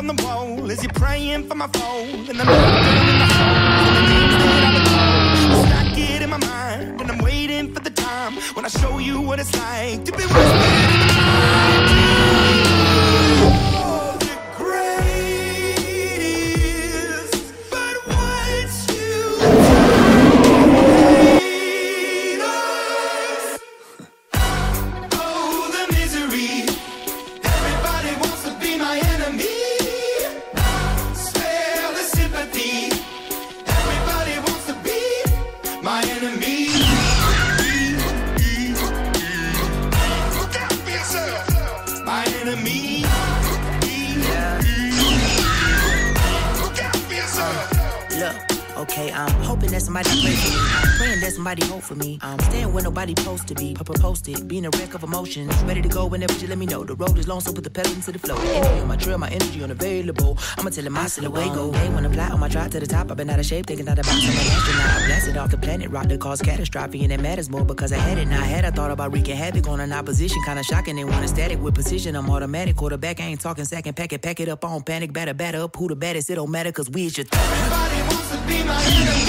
On the wall as you're praying for my phone. And I'm looking in the holes and the names that I recall. I stack it in my mind and I'm waiting for the time when I show you what it's like to be okay, I'm hoping that somebody pray me. Praying somebody hope for me. I'm staying where nobody supposed to be. Papa posted, being a wreck of emotions. Ready to go whenever you let me know. The road is long, so put the pedal into the flow. Energy on my trail, my energy unavailable. I'ma tell it my silhouette go. Day when I fly on my drive to the top, I've been out of shape, thinking that about some astronaut. I blasted off the planet, rock that caused catastrophe, and it matters more because I had it. Now I had I thought about wreaking havoc on an opposition, kinda shocking. They want a static with precision. I'm automatic, quarterback. I ain't talking second, pack it, pack it up on panic, batter, batter up. Who the baddest? It don't matter, cause we is your threat. Everybody wants